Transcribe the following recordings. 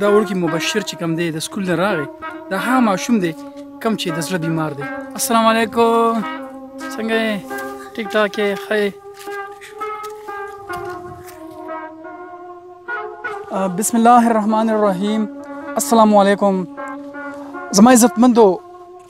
دا وړوکی مبشر چې کم دی د سکول نه راغی دا هغه ماشوم دی کم چې د زړه بیمار دی السلام علیکم څنګه یې ټیک ټاک یې ښه بسم الله الرحمن الرحیم السلام علیکم زما عزتمندو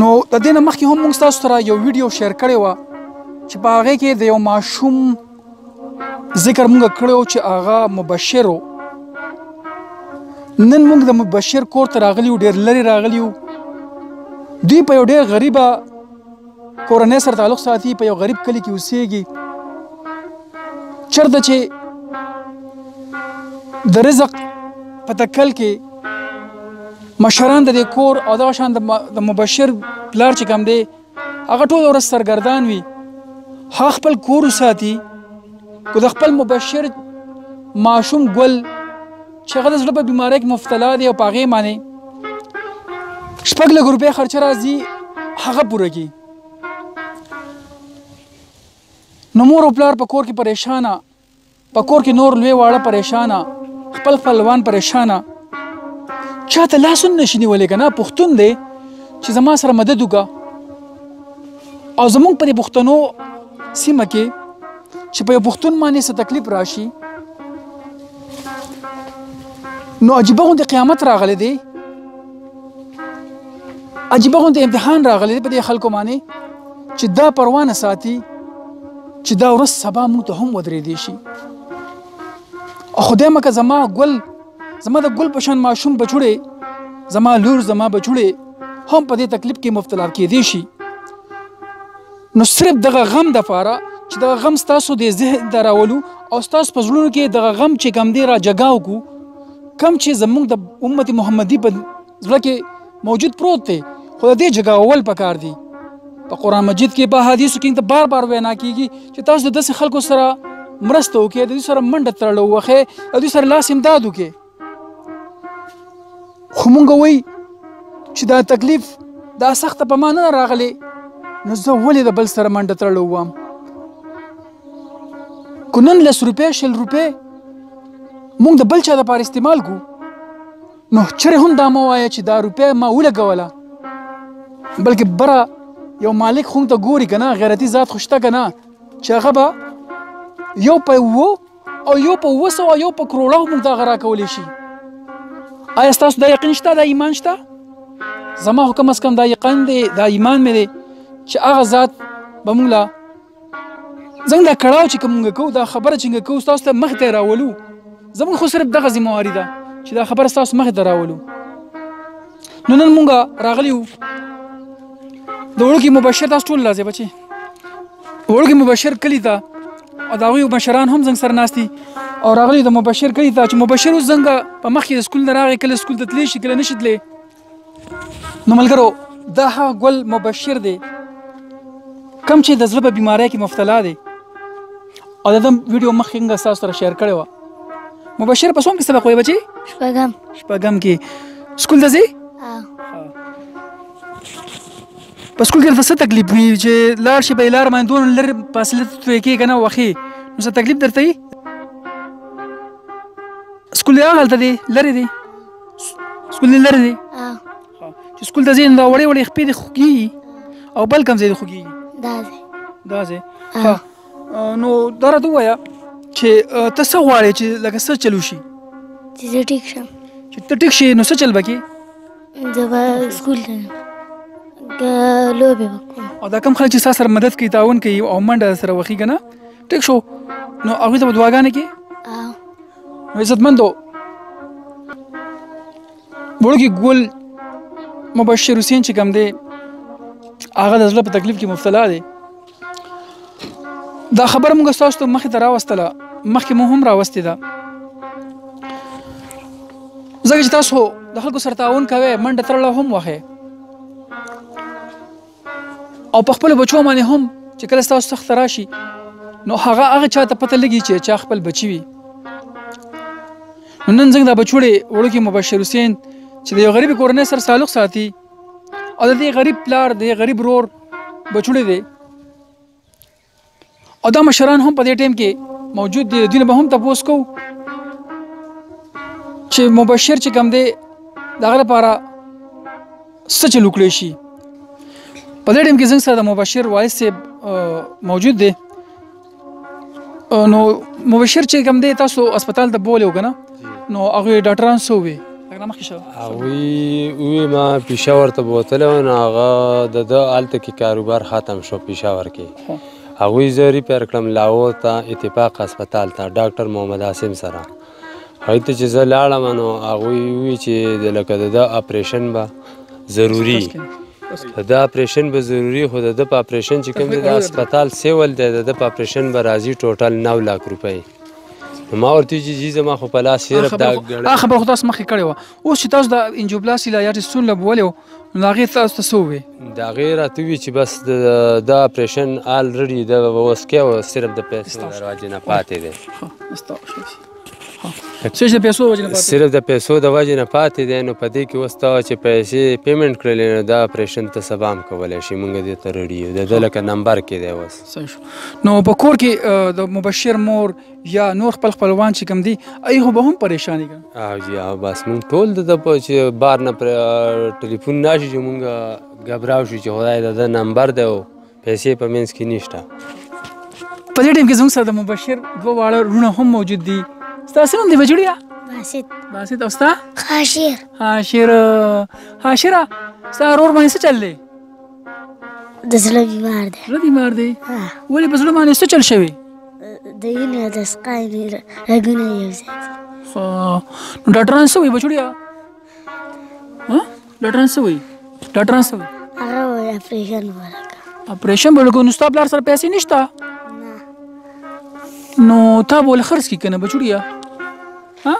نو د دې نه مخکې هم موږ تاسو سره یو ویډیو شیر کړی و چې په هغه کې د یو ماشوم ذکر موږ کړو چې هغه مبشر و نن موږ د مبشر کور ته راغلی ډیر لري راغلی دی په یو ډیر غریبه کورنۍ سره تعلق ساتي په یو غریب کلی کې اوسېږي چرته چې د رزق په تکل کې مشران د کور او دغه شان د مبشر پلار چې کم دی هغه ټول ورځ سرګردان وي هغه خپل کور ساتي کو د خپل مبشر ماشوم ګل چې هغه د زړه په بیمارۍ کې مبتلا دی او په هغې باندې شپږ لک روپۍ خرچه راځي هغه پوره کړي نو مور او پلار په کور کې پریشانه په کور کې نور لوی واړه پریشانه خپل خپلوان پریشانه چاته لاسونه نشي نیولې که نه پښتون دی چې زما سره مدد وکړه او زمونږ په دې پښتنو سیمه کې چې په پښتون باندې څه تکلیف راشي نو عجیب غوندې قیامت راغلی دی عجیب غوندې امتحان راغلی دی په دې خلکو باندې چې دا پروانه ساتي چې دا ورځ سبا موږ ته هم ودرې دی شي او خدای مکه زما ګل زما د ګل په شان ماشوم بچوړي زما لور زما بچوړي هم په دې تکلیف کې مبتلا کېدې شي نو صرف دغه غم د پاره چې دغه غم ستاسو د ذهن ته راولو او ستاسو په زړونو کې دغه غم چې کم دی را جګاو کو کم چې زموږ د امت محمدي په زړه کې موجود پروت دی خو د دې جګاول پکار دی په قران مجید کې په حدیثو کې ته بار بار وینا کیږي چې تاسو د داسې خلکو سره مرسته وکړئ د دې سره منډه ترلو وخه د دې سره لاس امداد وکړئ خو مونږ وای چې دا تکلیف دا سخت په مان نه راغلی نو زه ولې د بل سره منډه تړلو وم کو نن لس روپې شل روپې مونږ د بل چا د پاره استعمال کو نو چره هم دا مو وایي چې دا روپې ما ولګوله بلکې بره یو مالک خون ته ګوري کنه غیرتی ذات خوشته کنه چې هغه به یو په وو او یو په وسو او یو په کروړو موږ دا غرا کولې شي آیا تاسو دا یقین شته دا ایمان شته زما حکم اس کم دا یقین دی دا ایمان مې دی چې هغه ذات به موږ لا زموږ دا کړاو چې کومګه کو دا خبره چې کو تاسو ته مخ ته راولو زموږ خو صرف دغه ذمہ واری ده چې دا خبره تاسو مخ ته راولو نو نن مونږه راغلیو د وړو کې مبشر تاسو ټول لازم بچي وړوکی مبشر کلی ته او دا غوی مشران هم زنګ سره ناشتي او راغلی د مبشر کلی ته چې مبشر اوس زنګ په مخ کې د سکول نه راغی کله سکول ته تلی شي کله نشي تلی نو ملګرو دا هغه ګل مبشر دی کم چې د زړه په بیماری کې مبتلا دی او دا د ویډیو مخ کې تاسو سره شیر کړی و مبشر په څوم کې سبق وای بچي شپږم شپږم کې سکول ته ځي په سکول کې څه تکلیف وي چې لار شي په لار باندې دون لر فاصله ترې کې کنه وخی نو څه تکلیف درته وي سکول هغه هلته دی لرې دی سکول دی لرې دی چې سکول ته ځې نو دا وړې وړې خپې دې خوږېږي او بل کوم ځای دې خوږېږي دا ځای دا ځای ښه نو دا راته ووایه چې ته څه غواړې چې لکه څه چل وشي چې زه ټیک شم چې ته ټیک شې نو څه چل به کې زه به سکول ته لوبې وکړم او دا کم خلک چې سره مدد کوي تعاون کوي او منډه سره وخی کنه ټیک شو نو هغه ته دعاګانې کې نو عزتمندو وړوکی ګل مبشر حسین چې کوم دی هغه د زړه په تکلیف کې مبتلا دی دا خبر موږ تاسو ته مخې ته راوستله مخکې مو هم راوستې ده ځکه چې تاسو د خلکو سره تعاون کوئ منډه ترله هم وخې او په خپل بچو باندې هم چې کله تاسو سخت راشي نو هغه هغه چاته پته لګي چې چا خپل بچي وي نن څنګه د بچوړې وړو کې مبشر حسین چې د یو غریب کورنۍ سره تعلق ساتي او د دې غریب پلار د غریب رور بچوړي دی او دا مشران هم په دې ټیم کې موجود دي دین به هم تاسو کو چې مبشر چې کم دی دغه لپاره څه چلو کړی شي په دې ټیم کې څنګه سره د مبشر وایس موجود دی نو مبشر چې کوم دی تاسو هسپتال ته بولیو کنه نو هغه ډاکټران سو وی اوی اوی ما پېښور ته بوتل او هغه د د آلته کې کاروبار ختم شو پېښور کې هغوی زه ریپیر کړم لاهور ته اتفاق هسپتال ته ډاکټر محمد عاصم سره هغوی ته چې زه لاړم نو هغوی وی چې د لکه د ده اپریشن به ضروری د ده اپریشن به ضروری خو د ده په اپریشن چې کوم دی د هسپتال سیول دی د ده په اپریشن به راځي ټوټل نو لاک روپۍ نو ما ورته چې جی زما خو په لاس یې رب دا ګړه خبره خو تاسو مخکې کړې وه اوس چې تاسو د انجوپلاسي لا یاد ستون لبولیو نو هغه تاسو ته څه وي دا غیر ته وی چې بس دا اپریشن الریډي د وسکه او صرف د پیسو راځي نه پاتې دي صرف د پیسو وجه نه پاتې صرف د پیسو د وجه نه پاتې دي نو پدې کې وستا چې پیسې پیمنټ کړل نو دا اپریشن ته سبام کولای شي مونږ دې ترړي د دلک نمبر کې دی وس نو په کور کې د مبشر مور یا نور خپل خپلوان چې کوم دي ای خو به هم پریشانې کړ او جی او بس مونږ ټول د په چې بار نه پر ټلیفون ناشي چې مونږ غبراو شو چې خدای د نمبر دی او پیسې په منځ کې نشته په دې ټیم کې زموږ سره د مبشر دوه واړه رونه هم موجود دي ستاسو نوم دی بچړیا باسط باسط او ستا خاشر خاشر خاشر ستا رور باندې څه چل دی د زړه بیمار دی زړه بیمار دی ولې په زړه باندې څه چل شوی د وینې د سقای مې رګونه یو ځای خو نو ډاکټران څه وایي بچوړیا ډاکټران څه وایي ډاکټران څه وایي هغه وایي اپریشن وکړه اپریشن به وکړو نو ستا پلار سره پیسې نشته نو تا به ول خرڅ کی کنه بچوړیا ها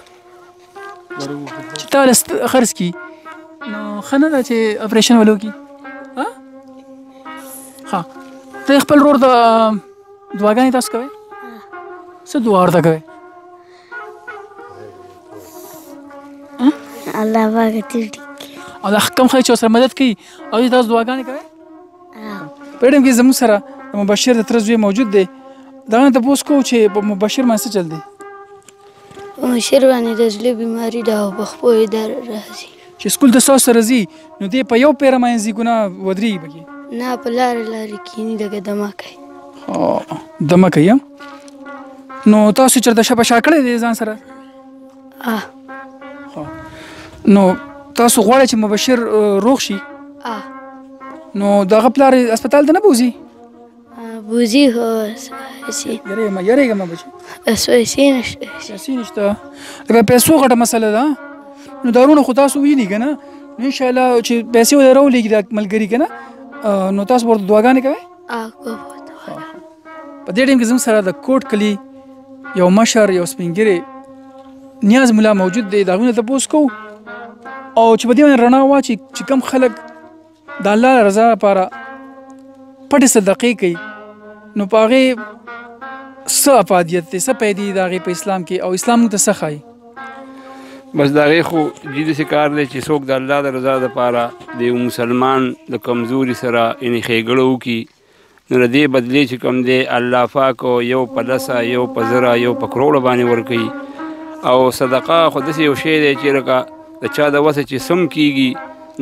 چې تا لست خرڅ کی نو خنه دا چې اپریشن ولو کی ها ها ته خپل رور د دواګانې تاسو کوي څه دعا ورته کوي الله پاک دې او د حکم خو چې سره مدد کوي او تاسو دعاګانې کوي په دې کې زمو سره مبشر د ترزوی موجود دی دا نه تاسو کو چې په مبشر باندې څه چل دی مشر باندې د زړه بیماری ده او په خپو یې در راځي. چې سکول ته ستا سره ځي نو دی په یو پیره ماین ځي کنه ودریږي پکې؟ نه په لاره لاره کینی لکه دمه کوي. ها دمه کوي هم؟ نو تاسو چرته شپه شا کړی دی ځان سره؟ اه. ها. نو تاسو غواړئ چې مبشر روغ شي؟ اه. نو دغه پلار هسپتال ته نه بوزي؟ بوزي خو سیاسي یریږم یریږم بچو سیاسي نشته سیاسي نشته دا پیسو غټه مسله ده نو دارونه خو تاسو ویني کنه ان شاء الله چې پیسې ولې راولېږي دا ملګری کنه نو تاسو ورته دعاګانې کوئ په دې ټیم کې زموږ سره د کوټ کلی یو مشر یو سپینګری نیاز مولا موجود دی دا غوونه ته پوس کو او چې په دې باندې رڼا واچي چې کم خلک د الله رضا لپاره پټې صدقې کوي نو په هغې څه افادیت دی څه پیدې د هغې په اسلام کې او اسلام موږ ته څه ښایي بس دا غي خو جدي سي کار دی چې څوک د الله د رضا لپاره د مسلمان د کمزوري سره ان خېګړو کی نو د دې بدلی چې کوم دی الله پاک یو په لسه یو په زره یو په کروړو باندې ورکوي او صدقه خو داسې یو شی دی چې لکه د چا د وسه چې سم کیږي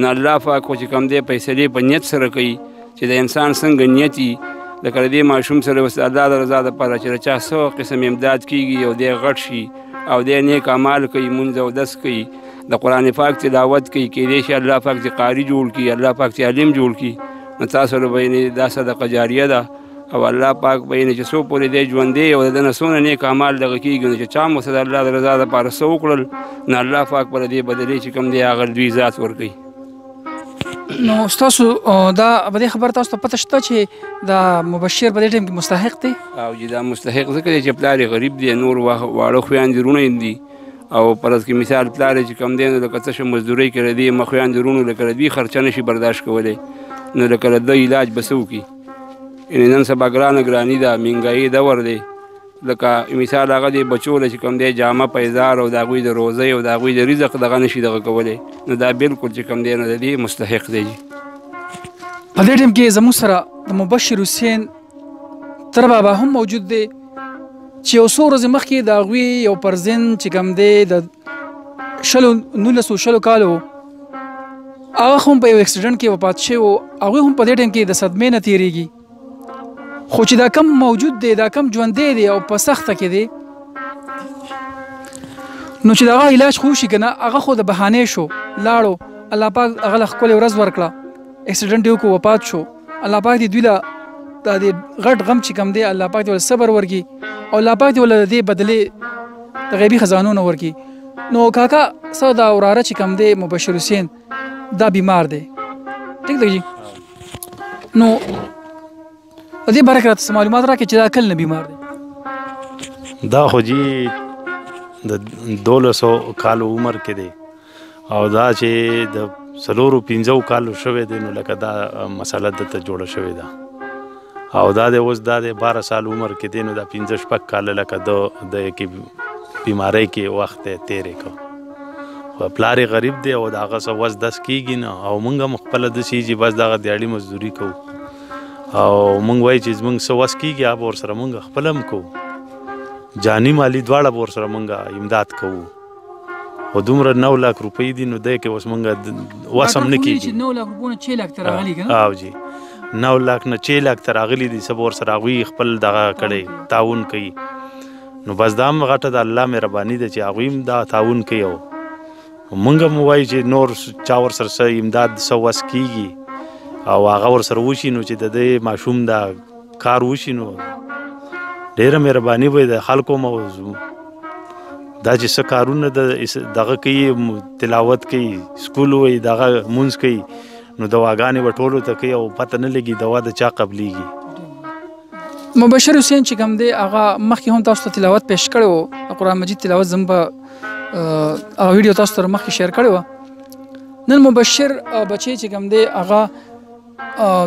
نه الله پاک خو چې کوم دی فیصلې په نیت سره کوي چې د انسان څنګه نیتي لکه د دې ماشوم سره اوس الله د رضا دپاره چې د چا څه قسم امداد کیږي او دی غټ شي او دی نیک اعمال کوي مونځ اودس کوي د قرآن پاک تلاوت کوي کیدای شي الله پاک دې قاري جوړ کړي الله پاک دې عالم جوړ کړي نو تاسو له بینې دا صدقه جاریه ده او الله پاک بینې چې څو پورې دی ژوندې او د نه سونه نیک اعمال دغه کیږي نو چې چا مو صد الله د رضا د پاره سو وکړل نو الله پاک پر دې بدلې چې کوم دی هغه دوی ذات ورکړي نو تاسو دا به دې خبر تاسو ته پته شته چې دا مبشر په دې ټیم کې مستحق دی او چې دا مستحق ځکه چې پلار غریب دی نور واړه خویان جوړونه دي او پرز کې مثال پلار چې کم دین لکه څه شو مزدوري کړې دي مخویان درونو لکه دوی خرچه نشي برداشت کولای نو لکه د علاج بسو کی ان نن سبا ګران ګرانی دا منګای دا ور دي لکه مثال هغه دی بچو چې کم دی جامه پیزار او دا غوي د روزي او دا غوي د رزق دغه نشي دغه کولای نو دا بالکل چې کم دی نه دی مستحق دی په دې ټیم کې زموږ سره د مبشر حسین تر بابا هم موجود دی چې یو څو ورځې مخکې د هغوی یو پرزین چې کوم دی د شلو نولسو شلو کالو هغه هم په یو اکسیډنټ کې وفات شوی و هغوی هم په دې ټایم کې د صدمې نه تیریږي خو چې دا کم موجود دی دا کم ژوندی دی او په سخته کې دی نو چې دغه علاج خو شي کنه هغه خو د بهانه شو لاړو الله پاک هغه خپل ورځ ورکړه اکسیډنټ یو کو وفات شو الله پاک دې دوی له دا دې غټ غم چې کم دی الله پاک دې ول صبر ورکي او الله پاک دې ول دې بدلې د غیبي خزانو نه ورکي نو کاکا سره دا وراره چې کم دی مبشر حسین دا بیمار دی ټیک دی جی نو دې برکات سم معلومات راکې چې دا کل نه بیمار دی دا خو جی د 1200 کال عمر کې دی او دا چې د سلورو پنځو کالو شوه دی نو لکه دا مسله د ته جوړه شوې ده او دا د اوس دا د 12 سال عمر کې دی نو دا 15 شپږ کال لکه د د کې بیماری کې وخت تیرې کو خو پلاری غریب دی او دا هغه څه وس دس کیږي نه او مونږ هم خپل د شي چې بس دا دیاړي مزدوري کو او مونږ وای چې مونږ څه وس کیږي اب ور سره مونږ خپلم کو جانی مالی دواړه ور سره مونږه امداد کوو او دومره 9 لک روپۍ دي نو دای کې اوس مونږ وس هم نه کیږي چې 9 لک روپۍ نه 6 لک تر راغلي کنه او جی 9 لک نه 6 لک تر راغلي دي سب ور سره غوي خپل دغه کړي تعاون کوي نو بس دا هم غټه د الله مهرباني ده چې هغوی هم دا تعاون کوي او مونږ هم وایو چې نور چا ور سره څه امداد څه وس کیږي او هغه ور سره وشي نو چې د دې ماشوم دا کار وشي نو ډیره مهرباني به د خلکو مو دا چې څه کارونه دغه کوي تلاوت کوي سکول وي دغه مونږ کوي نو دواګانې به ټولو ته کوي او پته نه لګي دوا د چا قبليږي مبشر حسین چې کوم دی هغه مخکې هم تاسو ته تلاوت پیش کړو قرآن مجید تلاوت زم په هغه ویډیو تاسو ته مخکې شیر کړو نن مبشر بچی چې کوم دی هغه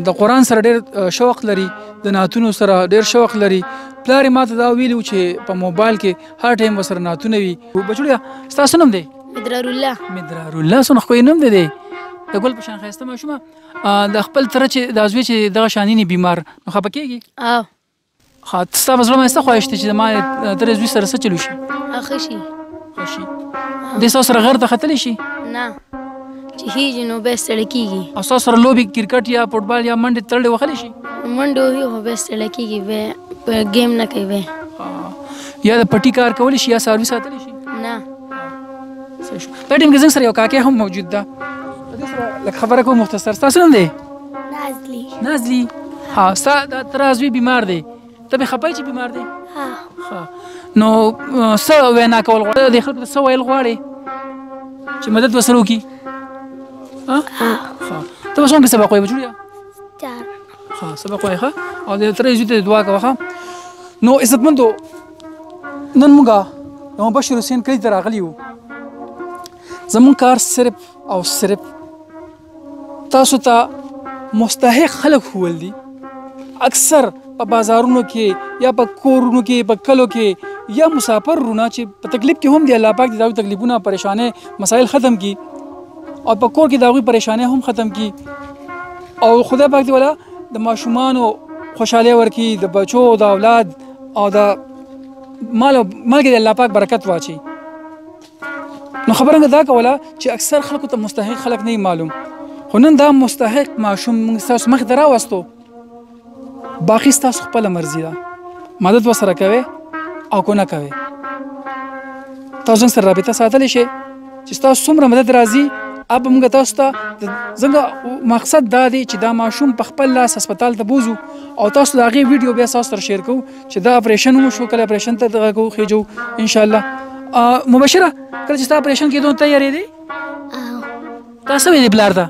د قران سره ډیر شوق لري د ناتونو سره ډیر شوق لري پلار ما ته دا ویلو چې په موبایل کې هر ټایم وسره ناتونه وي بچړیا تاسو نوم دی مدرار الله مدرار الله سن خو نوم دی د ګل په شان خسته ما شوم د خپل تر چې د ازوی چې د شانینې بیمار نو خپکیږي اه ها ستا په زړه باندې څه خواهش دی چې زما درې زوی سره څه چل وشي ښه شي ښه شي دې ستاسو سره غر ته ختلی شي نه چې هیږي نو به ستړی کېږي او ستاسو سره لوبې کرکټ یا فوټبال یا منډې تړلې وهلی شي منډې وهي خو به ستړی کېږي به په ګیم نه کوي به یا د پټي کار کولی شي یا څاروي ساتلی شي نه دا ټیم کې زموږ سره یو کاکې هم موجود ده لکه خبره کوم مختصر ستاسو نوم دی نازلی نازلی ها ستا د ترازوی بیمار دی ته به خپای چې بیمار دی ها ها نو څه وینا کول غواړي د خلکو څه ویل غواړي چې مدد وسره وکي ها ها ته به څنګه سبق وایې بچو یا چار ها سبق وایې ښه او د ترې زوی ته دعا کوه نو عزتمندو نن موږ د مبشر حسین کلی ته راغلی یو زمون کار صرف او صرف تاسو ته مستحق خلک ښوول دي اکثر په بازارونو کې یا په کورونو کې په کلو کې یا مسافر رونه چې په تکلیف کې هم دی الله پاک دې دا تکلیفونه پریشانه مسائل ختم کی او په کور کې دا غوي پریشانه هم ختم کی او خدای پاک دې ولا د ماشومان خوشاله ورکی د بچو او د اولاد او د مال مال کې الله پاک برکت واچي نو خبرنګ دا کوله چې اکثر خلکو ته مستحق خلک نه معلوم خو نن دا مستحق ماشوم موږ تاسو مخ درا وستو باقی تاسو خپل مرزي ده مدد وسره کوي او کو نه کوي تاسو سره رابطه ساتلی شي چې تاسو څومره مدد راځي اب موږ تاسو ته زموږ مقصد دا دی چې دا ماشوم په خپل لاس هسپتال ته بوزو او تاسو دا غي ویډیو بیا تاسو سره شیر کوو چې دا اپریشن مو شو کله اپریشن ته دغه کو خېجو ان شاء الله مبشره کله چې تاسو اپریشن کېدو ته یاري دي تاسو ویلې بلار دا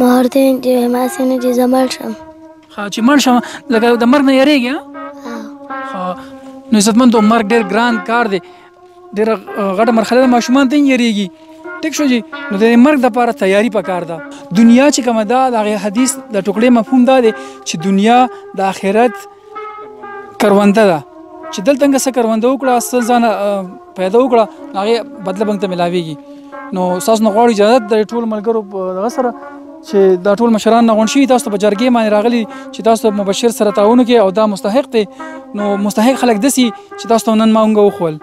مور دې چې ما سینې چې زمړ شم ها چې مړ شم لکه د مرګ نه یریږي ها نو عزتمن ته مرګ ډېر ګران کار دی ډېره غټه مرحله ده ماشومان ترې یریږي ټیک شو جی نو د مرګ د لپاره تیاری پکار ده دنیا چې کومه ده د هغه حدیث د ټوکړې مفهوم دا دی چې دنیا د آخرت کرونده ده چې دلته څنګه کرونده وکړه څه ځان پیدا وکړه هغه بدله بنګ ته ملاويږي نو تاسو نه غواړي اجازه د ټول ملګرو دغه سره چې دا ټول مشران نه غون شي تاسو په جرګې باندې راغلي چې تاسو مبشر سره تعاون کې او دا مستحق دی نو مستحق خلک دسی چې تاسو نن ما ونګو خول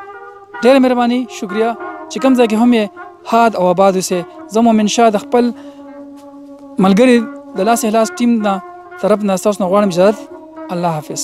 ډېر مهرباني شکریا چې کوم ځای کې هم یې حاد او آباد اوسه زمو من شاد خپل ملګری د لاس احلاس ټیم نه طرف نه تاسو نه غواړم اجازه الله حافظ